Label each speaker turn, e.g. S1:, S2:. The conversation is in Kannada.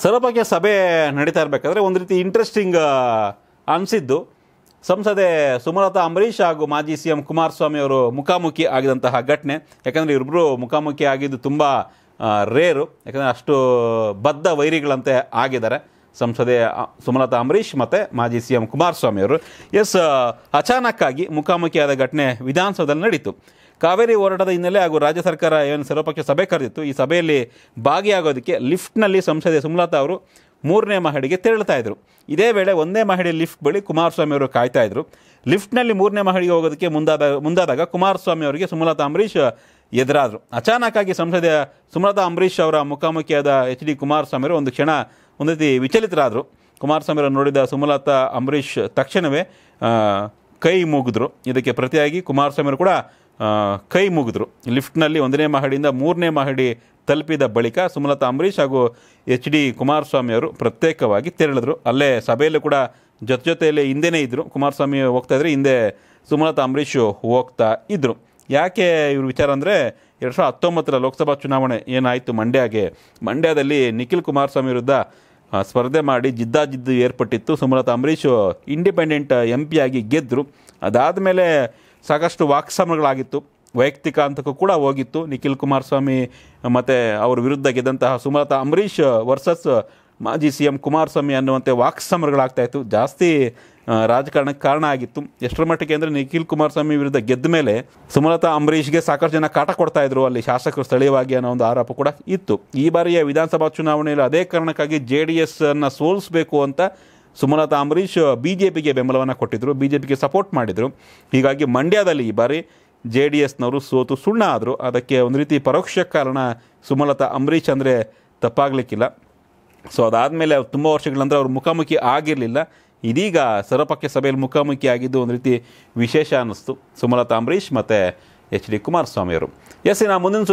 S1: ಸರ್ವಪಕ್ಷ ಸಭೆ ನಡೀತಾ ಇರಬೇಕಾದ್ರೆ ಒಂದು ರೀತಿ ಇಂಟ್ರೆಸ್ಟಿಂಗ್ ಅನಿಸಿದ್ದು. ಸಂಸದೆ ಸುಮಲತಾ ಅಂಬರೀಷ್ ಹಾಗೂ ಮಾಜಿ ಸಿ ಎಂ ಕುಮಾರಸ್ವಾಮಿ ಅವರು ಮುಖಾಮುಖಿ ಆಗಿದಂತಹ ಘಟನೆ. ಯಾಕಂದರೆ ಇವರಿಬ್ಬರು ಮುಖಾಮುಖಿ ಆಗಿದ್ದು ತುಂಬ ರೇರು. ಯಾಕಂದರೆ ಅಷ್ಟು ಬದ್ಧ ವೈರಿಗಳಂತೆ ಆಗಿದ್ದಾರೆ ಸಂಸದೆ ಸುಮಲತಾ ಅಂಬರೀಷ್ ಮತ್ತು ಮಾಜಿ ಸಿ ಎಂ ಕುಮಾರಸ್ವಾಮಿ ಅವರು. ಎಸ್ ಅಚಾನಕ್ಕಾಗಿ ಮುಖಾಮುಖಿಯಾದ ಘಟನೆ ವಿಧಾನಸೌಧದಲ್ಲಿ ನಡೀತು. ಕಾವೇರಿ ಹೋರಾಟದ ಹಿನ್ನೆಲೆ ಹಾಗೂ ರಾಜ್ಯ ಸರ್ಕಾರ ಏನು ಸರ್ವಪಕ್ಷ ಸಭೆ ಕರೆದಿತ್ತು, ಈ ಸಭೆಯಲ್ಲಿ ಭಾಗಿಯಾಗೋದಕ್ಕೆ ಲಿಫ್ಟ್ನಲ್ಲಿ ಸಂಸದೆ ಸುಮಲತಾ ಅವರು ಮೂರನೇ ಮಹಡಿಗೆ ತೆರಳುತ್ತಾ ಇದ್ದರು. ಇದೇ ವೇಳೆ ಒಂದೇ ಮಹಡಿ ಲಿಫ್ಟ್ ಬಳಿ ಕುಮಾರಸ್ವಾಮಿ ಅವರು ಕಾಯ್ತಾ ಇದ್ದರು. ಲಿಫ್ಟ್ನಲ್ಲಿ ಮೂರನೇ ಮಹಡಿಗೆ ಹೋಗೋದಕ್ಕೆ ಮುಂದಾದ, ಮುಂದಾದಾಗ ಕುಮಾರಸ್ವಾಮಿ ಅವರಿಗೆ ಸುಮಲತಾ ಅಂಬರೀಷ್ ಎದುರಾದರು. ಅಚಾನಕ್ಕಾಗಿ ಸಂಸದೆ ಸುಮಲತಾ ಅಂಬರೀಷ್ ಅವರ ಮುಖಾಮುಖಿಯಾದ ಎಚ್ ಡಿ ಕುಮಾರಸ್ವಾಮಿ ಅವರು ಒಂದು ಕ್ಷಣ ಒಂದು ರೀತಿ ವಿಚಲಿತರಾದರು. ಕುಮಾರಸ್ವಾಮಿ ಅವರು ನೋಡಿದ ಸುಮಲತಾ ಅಂಬರೀಷ್ ತಕ್ಷಣವೇ ಕೈ ಮುಗಿದ್ರು. ಇದಕ್ಕೆ ಪ್ರತಿಯಾಗಿ ಕುಮಾರಸ್ವಾಮಿ ಕೂಡ ಕೈ ಮುಗಿದ್ರು. ಲಿಫ್ಟ್ನಲ್ಲಿ ಒಂದನೇ ಮಹಡಿಯಿಂದ ಮೂರನೇ ಮಹಡಿ ತಲುಪಿದ ಬಳಿಕ ಸುಮಲತಾ ಅಂಬರೀಷ್ ಹಾಗೂ ಎಚ್ ಡಿ ಕುಮಾರಸ್ವಾಮಿ ಅವರು ಪ್ರತ್ಯೇಕವಾಗಿ ತೆರಳಿದ್ರು. ಅಲ್ಲೇ ಸಭೆಯಲ್ಲೂ ಕೂಡ ಜೊತೆ ಜೊತೆಯಲ್ಲಿ ಹಿಂದೆನೇ ಇದ್ದರು ಕುಮಾರಸ್ವಾಮಿ ಹೋಗ್ತಾ ಇದ್ರೆ ಹಿಂದೆ ಸುಮಲತಾ ಅಂಬರೀಷ್ ಹೋಗ್ತಾ ಇದ್ದರು ಯಾಕೆ ಇವ್ರ ವಿಚಾರ ಅಂದರೆ ಎರಡು ಸಾವಿರದ ಹತ್ತೊಂಬತ್ತರ ಲೋಕಸಭಾ ಚುನಾವಣೆ ಏನಾಯಿತು ಮಂಡ್ಯಗೆ? ಮಂಡ್ಯದಲ್ಲಿ ನಿಖಿಲ್ ಕುಮಾರಸ್ವಾಮಿ ವಿರುದ್ಧ ಸ್ಪರ್ಧೆ ಮಾಡಿ ಜಿದ್ದಾಜಿದ್ದು ಏರ್ಪಟ್ಟಿತ್ತು. Sumalatha Ambareesh independent M P ಆಗಿ ಗೆದ್ದರು ಅದಾದಮೇಲೆ ಸಾಕಷ್ಟು ವಾಕ್ಸಮರಗಳಾಗಿತ್ತು ವೈಯಕ್ತಿಕ ಹಂತಕ್ಕೂ ಕೂಡ ಹೋಗಿತ್ತು. ನಿಖಿಲ್ ಕುಮಾರಸ್ವಾಮಿ, ಮತ್ತು ಅವ್ರ ವಿರುದ್ಧ ಗೆದ್ದಂತಹ ಸುಮಲತಾ ಅಂಬರೀಷ್ ವರ್ಸಸ್ ಮಾಜಿ ಸಿ ಎಂ ಕುಮಾರಸ್ವಾಮಿ ಅನ್ನುವಂತೆ ವಾಕ್ಸಮರಗಳಾಗ್ತಾ ಇತ್ತು. ಜಾಸ್ತಿ ರಾಜಕಾರಣಕ್ಕೆ ಕಾರಣ ಆಗಿತ್ತು. ಎಷ್ಟರ ಮಟ್ಟಿಗೆ ಅಂದರೆ ನಿಖಿಲ್ ಕುಮಾರಸ್ವಾಮಿ ವಿರುದ್ಧ ಗೆದ್ದ ಮೇಲೆ ಸುಮಲತಾ ಅಂಬರೀಷ್ಗೆ ಸಾಕಷ್ಟು ಜನ ಕಾಟ ಕೊಡ್ತಾ ಇದ್ರು. ಅಲ್ಲಿ ಶಾಸಕರು ಸ್ಥಳೀಯವಾಗಿ ಅನ್ನೋ ಒಂದು ಆರೋಪ ಕೂಡ ಇತ್ತು. ಈ ಬಾರಿಯ ವಿಧಾನಸಭಾ ಚುನಾವಣೆಯಲ್ಲಿ ಅದೇ ಕಾರಣಕ್ಕಾಗಿ ಜೆ ಡಿ ಎಸ್ ಅನ್ನು ಸೋಲಿಸಬೇಕು ಅಂತ ಸುಮಲತಾ ಅಂಬರೀಷ್ ಬಿ ಜೆ ಪಿಗೆ ಬೆಂಬಲವನ್ನು ಕೊಟ್ಟಿದ್ದರು ಬಿ ಜೆ ಪಿಗೆ ಸಪೋರ್ಟ್ ಮಾಡಿದರು. ಹೀಗಾಗಿ ಮಂಡ್ಯದಲ್ಲಿ ಈ ಬಾರಿ ಜೆ ಡಿ ಎಸ್ನವರು ಸೋತು ಸುಣ್ಣ ಆದರು. ಅದಕ್ಕೆ ಒಂದು ರೀತಿ ಪರೋಕ್ಷ ಕಾರಣ ಸುಮಲತಾ ಅಂಬರೀಷ್ ಅಂದರೆ ತಪ್ಪಾಗಲಿಕ್ಕಿಲ್ಲ. ಸೊ ಅದಾದಮೇಲೆ ತುಂಬ ವರ್ಷಗಳಂದರೆ ಅವರು ಮುಖಾಮುಖಿ ಆಗಿರಲಿಲ್ಲ. ಇದೀಗ ಸರ್ವಪಕ್ಷ ಸಭೆಯಲ್ಲಿ ಮುಖಾಮುಖಿ ಆಗಿದ್ದು ಒಂದು ರೀತಿ ವಿಶೇಷ ಅನ್ನಿಸ್ತು ಸುಮಲತಾ ಅಂಬರೀಷ್ ಮತ್ತು ಎಚ್ ಡಿ ಕುಮಾರಸ್ವಾಮಿಯವರು. ಎಸ್ ನಾ ಮುಂದಿನ ಸುದ್ದಿ